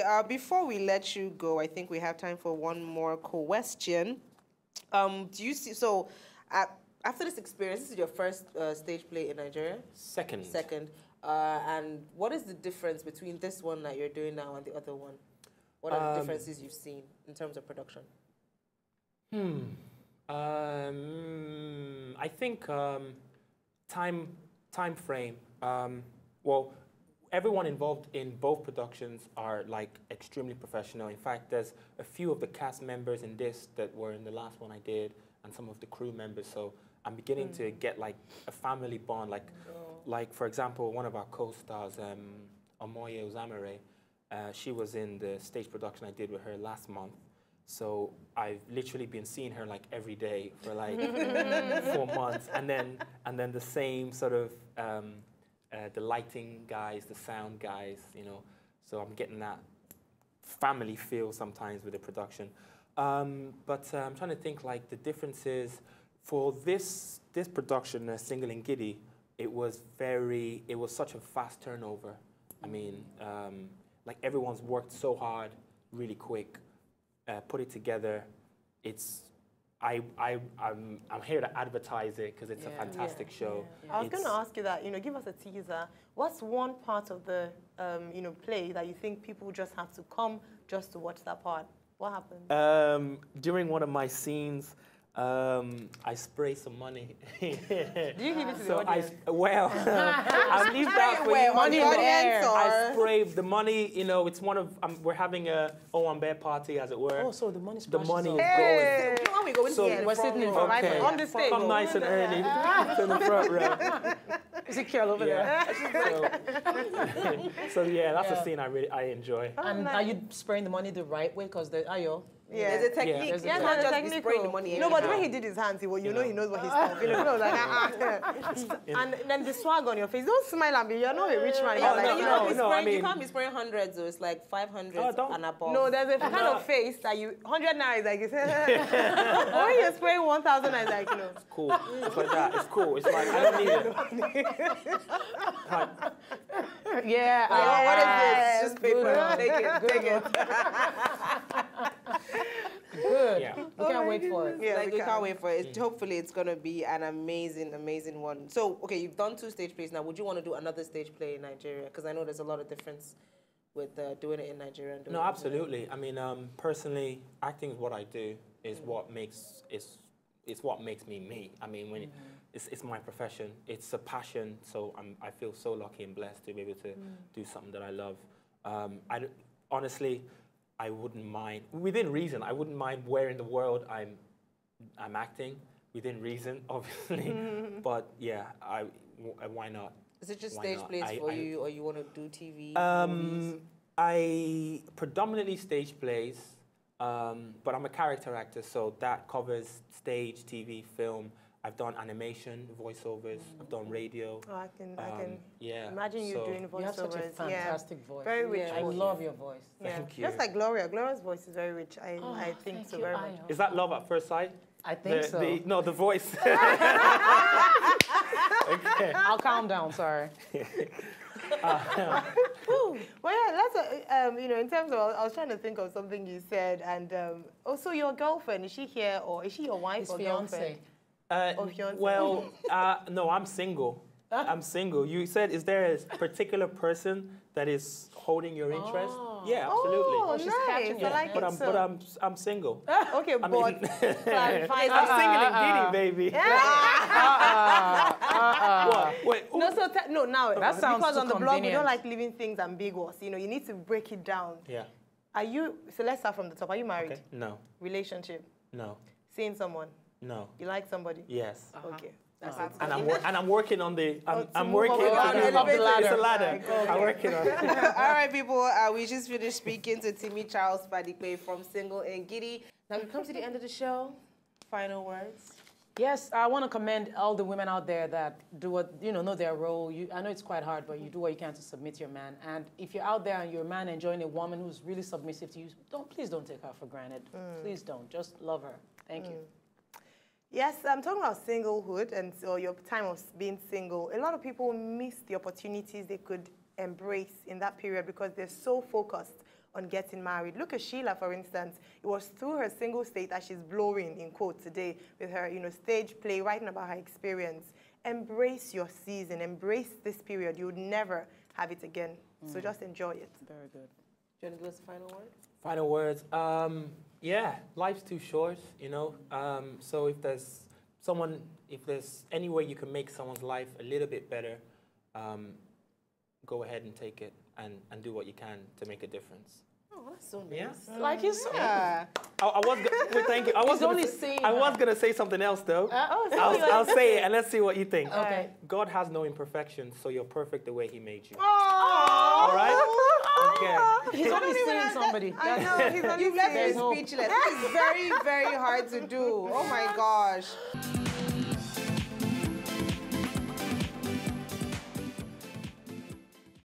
Okay, uh, before we let you go, I think we have time for one more question. Um, do you see, so uh, after this experience, this is your first uh, stage play in Nigeria? Second. Second. Uh, and what is the difference between this one that you're doing now and the other one? What are the Um, differences you've seen in terms of production? Hmm. Um, I think um, time time frame. Um, well, everyone involved in both productions are like extremely professional. In fact, there's a few of the cast members in this that were in the last one I did, and some of the crew members. So I'm beginning to get like a family bond. Like, like for example, one of our co-stars, um, Omoye Uzamere, uh, she was in the stage production I did with her last month. So I've literally been seeing her like every day for like four months, and then and then the same sort of um, uh, the lighting guys, the sound guys, you know. So I'm getting that family feel sometimes with the production. Um, but uh, I'm trying to think like the differences for this this production, uh, Single and Giddy. It was very, it was such a fast turnover. I mean, um, like everyone's worked so hard, really quick, uh, put it together. It's, I, I, I'm, I'm here to advertise it because it's a Yeah. fantastic show. I was going to ask you that, you know, give us a teaser. What's one part of the, um, you know, play that you think people just have to come just to watch that part? What happened? Um, during one of my scenes, um, I spray some money. Do you give it to the so I, audience? well, I'll leave that for Wait, you. on the So I spray the money. You know, it's one of um, we're having a Owambe party, as it were. Oh, so the money the money on. is Hey! You know when we go in So here, we're sitting in front- Okay. On the stage. Come nice and early to the front row. Is it Carol over Yeah. there? so, so yeah, that's Yeah. a scene I really I enjoy. And are you spraying the money the right way? Because the ayo. Yeah. There's a technique. Yeah. You There's a can't just be spraying the money. No, but the way he did his hands, he, well, you, You know, know. he knows what he's talking. You know, like, ah, and then the swag on your face. Don't smile and be. You're not a rich man. You're Oh, like, no, no, you no, can't be no, I spraying. you can't be spraying hundreds. So it's like five hundred Oh, don't- and above. No, there's a kind No. of face that you, 100 naira is like, it's, when you're spraying 1,000 naira, like, you know. Cool. It's like that. It's cool. It's like I don't need it. Like, Yeah. Yeah, what is this? Just paper. Take it. Take it. Good. Yeah. We can't wait for it. Yeah, like we we can. can't wait for it. Hopefully, it's gonna be an amazing, amazing one. So, okay, you've done two stage plays now. Would you want to do another stage play in Nigeria? Because I know there's a lot of difference with uh, doing it in Nigeria and doing No, it absolutely. I mean, um, personally, acting is what I do. Is what makes is it's what makes me me. I mean, when it, it's it's my profession. It's a passion. So I'm I feel so lucky and blessed to be able to do something that I love. Um, I honestly, I wouldn't mind within reason. I wouldn't mind where in the world I'm I'm acting within reason, obviously. but yeah, I why not? Is it just Why stage not? plays I- for I- you, or you want to do TV? Um, I predominantly stage plays, um, but I'm a character actor, so that covers stage, TV, film. I've done animation, voiceovers. I've done radio. Oh, I can, I Um, can yeah. imagine you so- doing You have such a voiceovers. Yeah. fantastic voice. Very rich Yeah. I love your voice. Yeah. Thank you. Just like Gloria. Gloria's voice is very rich. I, Oh, I think so you, very much. Ayo. Is that love at first sight? I think The- so. the- no, the voice. okay. I'll calm down. Sorry. Well, yeah, that's a, um, you know, in terms of, I was trying to think of something you said, and um, also your girlfriend, is she here or is she your wife His or fiance. girlfriend? Uh, Or fiancé. well, uh, no, I'm single. I'm single. You said, is there a particular person that is holding your interest? Oh. Yeah, absolutely. Oh, she's nice. catching I you. like but it I'm, so. but I'm, I'm single. okay, I but mean, clarify I'm that. singing in Uh-uh. Giddy, baby. Uh-uh. Uh-uh. What? Wait, who- No, so te- no, now That sounds because too on the blog we don't like leaving things ambiguous. You know, you need to break it down. Yeah. Are you? So let's start from the top. Are you married? Okay. No. Relationship? No. Seeing someone? No. You like somebody? Yes. Okay. That's Uh-huh. it. And I'm wor- and I'm working on the. I'm, Oh, I'm working on the the, ladder. It's a Okay. ladder. Okay. I'm working on. it. All right, people. Uh, we just finished speaking to Timi Charles Fadipe from Single and Giddy. Now we come to the end of the show. Final words. Yes, I want to commend all the women out there that do what you know know their role. You, I know it's quite hard, but you do what you can to submit your man. And if you're out there and you're a man enjoying a woman who's really submissive to you, don't please don't take her for granted. Please don't. Just love her. Thank you. Yes, I'm talking about singlehood and so your time of being single. A lot of people miss the opportunities they could embrace in that period because they're so focused on getting married. Look at Sheila, for instance. It was through her single state that she's blowing, in quote, today with her, you know, stage play, writing about her experience. Embrace your season. Embrace this period. You would never have it again. So mm. just enjoy it. Very good. Do you want to give us a final word? Final words. Um, yeah, life's too short, you know. Um, so if there's someone, if there's any way you can make someone's life a little bit better, um, go ahead and take it and, and do what you can to make a difference. Oh, that's so nice. Yeah. Like you said. Yeah. I, I was. Go- well, thank you. I was gonna only say, saying I was gonna say something else though. Oh, so I'll, you I'll say it and let's see what you think. Okay. God has no imperfections, so you're perfect the way He made you. Oh, All right. Okay. He's only don't even saying have that- somebody. I know. He's only you left me speechless. This is very, very hard to do. Oh my gosh.